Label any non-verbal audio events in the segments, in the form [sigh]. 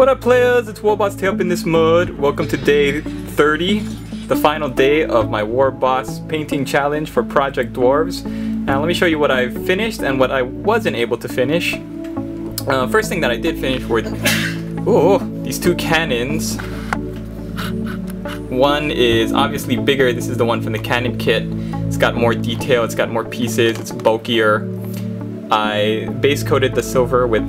What up players, it's Warboss Tae up in this mud. Welcome to day 30, the final day of my Warboss painting challenge for Project Dwarves. Now let me show you what I finished and what I wasn't able to finish. Uh, first thing that I did finish were oh, these two cannons. One is obviously bigger, this is the one from the cannon kit. It's got more detail, it's got more pieces, it's bulkier. I base coated the silver with,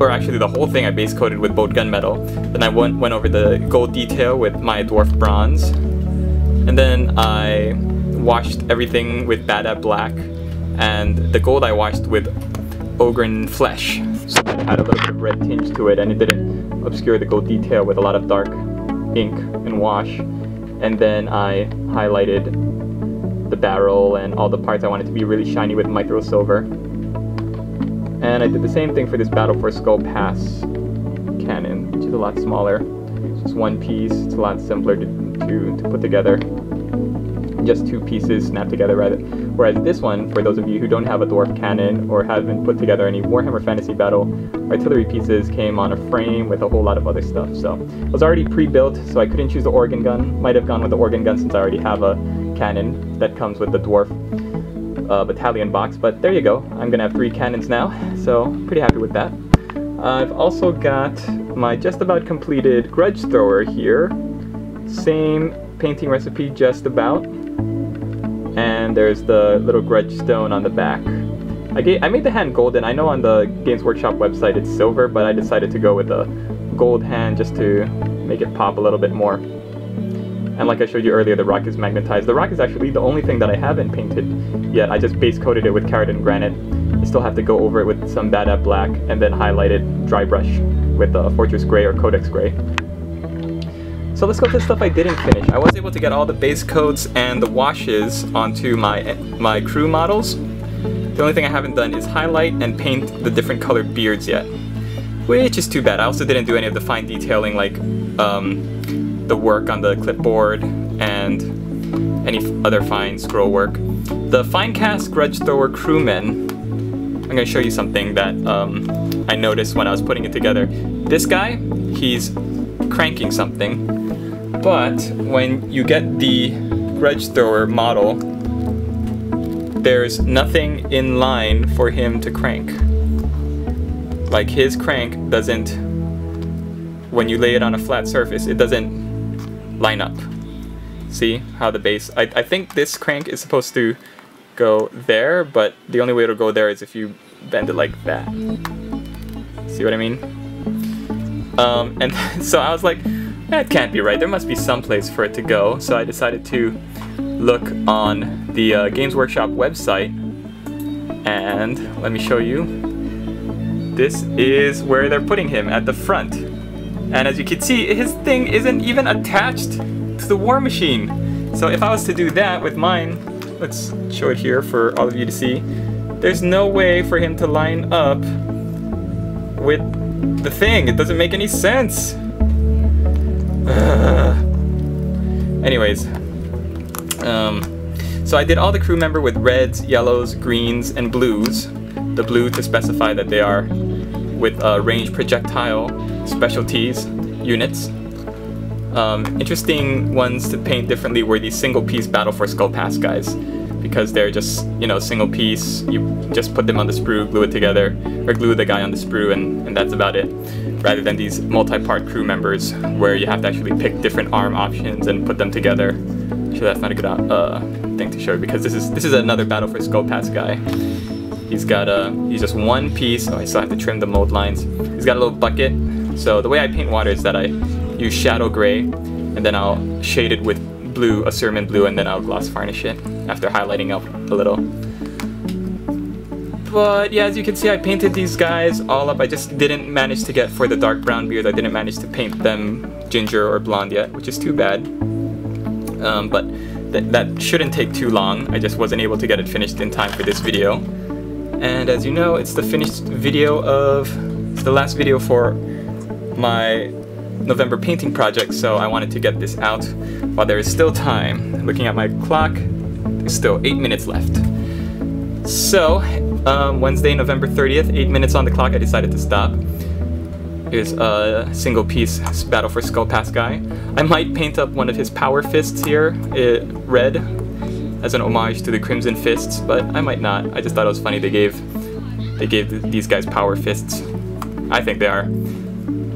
or actually the whole thing I base coated with Boltgun Metal. Then I went, went over the gold detail with my dwarf bronze. And then I washed everything with Badab Black. And the gold I washed with Ogryn Flesh. So it had a little bit of red tinge to it and it didn't obscure the gold detail with a lot of dark ink and wash. And then I highlighted the barrel and all the parts I wanted to be really shiny with Mythril Silver. And I did the same thing for this Battle for Skull Pass cannon, which is a lot smaller. It's just one piece, it's a lot simpler to, to, to put together. Just two pieces snapped together rather. Whereas this one, for those of you who don't have a dwarf cannon or haven't put together any Warhammer Fantasy Battle artillery pieces came on a frame with a whole lot of other stuff. So it was already pre-built, so I couldn't choose the organ gun. Might have gone with the organ gun since I already have a cannon that comes with the dwarf uh, battalion box, but there you go. I'm gonna have three cannons now, so pretty happy with that. I've also got my just about completed grudge thrower here. Same painting recipe just about. And there's the little grudge stone on the back. I, gave, I made the hand golden. I know on the Games Workshop website it's silver, but I decided to go with a gold hand just to make it pop a little bit more. And like I showed you earlier, the rock is magnetized. The rock is actually the only thing that I haven't painted yet. I just base coated it with Charadon granite. I still have to go over it with some Badab black and then highlight it dry brush with uh, Fortress Gray or Codex Gray. So let's go to the stuff I didn't finish. I was able to get all the base coats and the washes onto my, my crew models. The only thing I haven't done is highlight and paint the different colored beards yet. Which is too bad. I also didn't do any of the fine detailing like um, the work on the clipboard and any other fine scroll work. The Finecast Grudge Thrower Crewman, I'm going to show you something that um, I noticed when I was putting it together. This guy, he's cranking something, but when you get the Grudge Thrower model, there's nothing in line for him to crank. Like his crank doesn't, when you lay it on a flat surface, it doesn't line up. See how the base, I, I think this crank is supposed to go there, but the only way it'll go there is if you bend it like that. See what I mean? Um, and [laughs] so I was like, that can't be right. There must be some place for it to go. So I decided to look on the uh, Games Workshop website. And let me show you. This is where they're putting him at the front. And as you can see, his thing isn't even attached to the war machine. So if I was to do that with mine, let's show it here for all of you to see. There's no way for him to line up with the thing. It doesn't make any sense. [sighs] Anyways, um, so I did all the crew member with reds, yellows, greens, and blues. The blue to specify that they are with a range projectile specialties units. Um, interesting ones to paint differently were these single piece Battle for Skull Pass guys because they're just, you know, single piece, you just put them on the sprue, glue it together, or glue the guy on the sprue and, and that's about it. Rather than these multi-part crew members where you have to actually pick different arm options and put them together. Sure that's not a good uh, thing to show because this is this is another Battle for Skull Pass guy. He's got a, he's just one piece, so I still have to trim the mold lines. He's got a little bucket, so the way I paint water is that I use shadow gray, and then I'll shade it with blue, Asurmen blue, and then I'll gloss varnish it after highlighting up a little. But yeah, as you can see, I painted these guys all up. I just didn't manage to get for the dark brown beard. I didn't manage to paint them ginger or blonde yet, which is too bad. Um, but th that shouldn't take too long. I just wasn't able to get it finished in time for this video. And as you know, it's the finished video of, the last video for my November painting project, so I wanted to get this out while there is still time. Looking at my clock, there's still 8 minutes left. So, um, Wednesday, November 30th, 8 minutes on the clock, I decided to stop. is a single piece Battle for Skull Pass guy. I might paint up one of his power fists here, it, red, as an homage to the Crimson Fists, but I might not. I just thought it was funny they gave they gave these guys power fists. I think they are.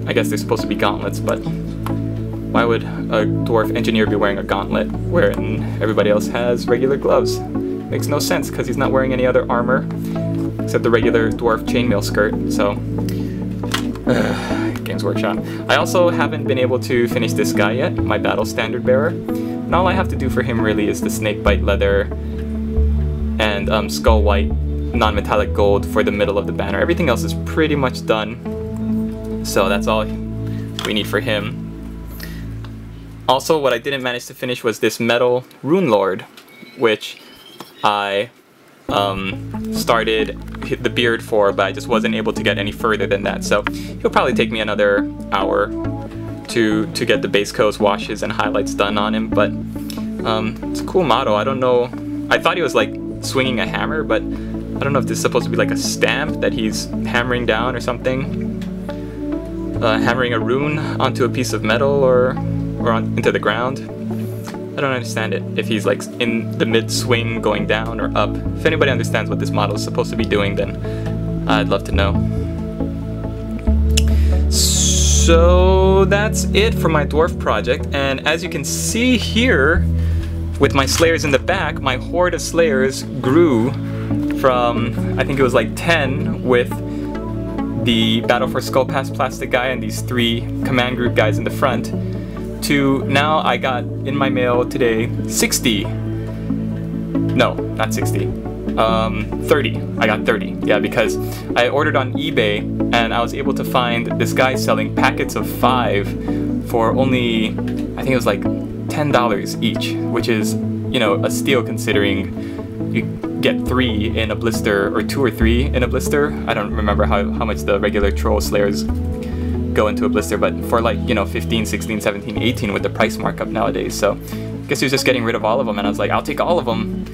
I guess they're supposed to be gauntlets, but why would a dwarf engineer be wearing a gauntlet wherein everybody else has regular gloves? Makes no sense because he's not wearing any other armor except the regular dwarf chainmail skirt, so... Games Workshop. I also haven't been able to finish this guy yet, my battle standard bearer. And all I have to do for him really is the snakebite leather and um, skull white non-metallic gold for the middle of the banner. Everything else is pretty much done. So that's all we need for him. Also, what I didn't manage to finish was this metal Rune Lord, which I um, started the beard for, but I just wasn't able to get any further than that. So he'll probably take me another hour to to get the base coat washes and highlights done on him. But um, it's a cool model. I don't know. I thought he was like swinging a hammer, but I don't know if this is supposed to be like a stamp that he's hammering down or something. Uh, hammering a rune onto a piece of metal or or on, into the ground. I don't understand it. If he's like in the mid swing going down or up. If anybody understands what this model is supposed to be doing, then I'd love to know. So that's it for my dwarf project. And as you can see here, with my slayers in the back, my horde of slayers grew from, I think it was like 10 with the Battle for Skull Pass plastic guy and these three command group guys in the front to now I got in my mail today 60. No, not 60. Um, 30. I got 30. Yeah, because I ordered on eBay and I was able to find this guy selling packets of five for only, I think it was like $10 each, which is, you know, a steal considering you get three in a blister or two or three in a blister. I don't remember how, how much the regular troll slayers go into a blister, but for like, you know, 15, 16, 17, 18 with the price markup nowadays. So I guess he was just getting rid of all of them, and I was like, I'll take all of them.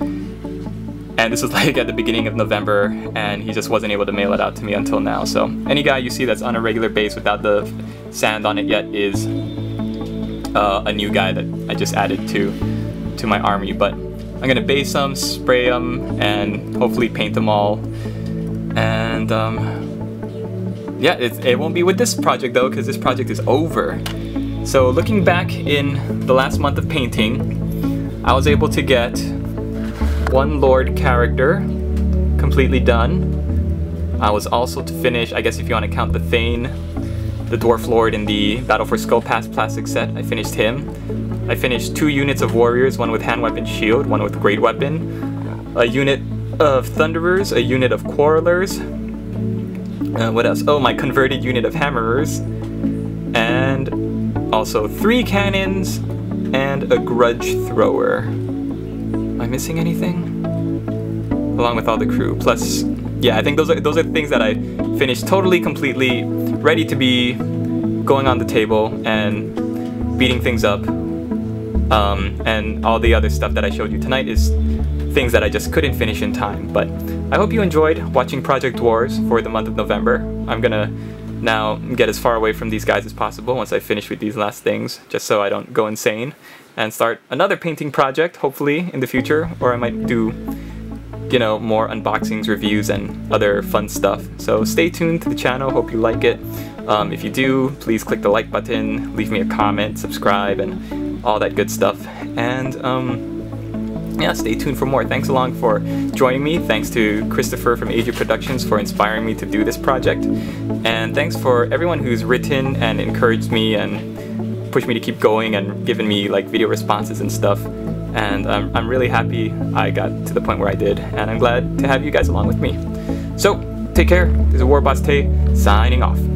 And this was [laughs] like at the beginning of November, and he just wasn't able to mail it out to me until now. So any guy you see that's on a regular base without the sand on it yet is uh, a new guy that I just added to to my army. But I'm gonna base them, spray them, and hopefully paint them all. And um, yeah, it, it won't be with this project though, because this project is over. So looking back in the last month of painting, I was able to get one Lord character completely done. I was also to finish, I guess if you want to count the Thane, the Dwarf Lord in the Battle for Skull Pass plastic set, I finished him. I finished two units of warriors, one with hand weapon shield, one with great weapon, a unit of thunderers, a unit of quarrelers, uh, what else? Oh, my converted unit of hammerers. And also three cannons and a grudge thrower. Am I missing anything? Along with all the crew. Plus, yeah, I think those are those are things that I finished totally, completely, ready to be going on the table and beating things up. Um, and all the other stuff that I showed you tonight is things that I just couldn't finish in time. But I hope you enjoyed watching Project Dwarves for the month of November. I'm gonna now get as far away from these guys as possible once I finish with these last things, just so I don't go insane, and start another painting project, hopefully, in the future, or I might do, you know, more unboxings, reviews, and other fun stuff. So stay tuned to the channel, hope you like it. Um, if you do, please click the like button, leave me a comment, subscribe, and all that good stuff. And, um, yeah, stay tuned for more. Thanks along for joining me. Thanks to Christopher from AGProductions for inspiring me to do this project. And thanks for everyone who's written and encouraged me and pushed me to keep going and given me like video responses and stuff. And um, I'm really happy I got to the point where I did. And I'm glad to have you guys along with me. So, take care. This is Warboss Tay signing off.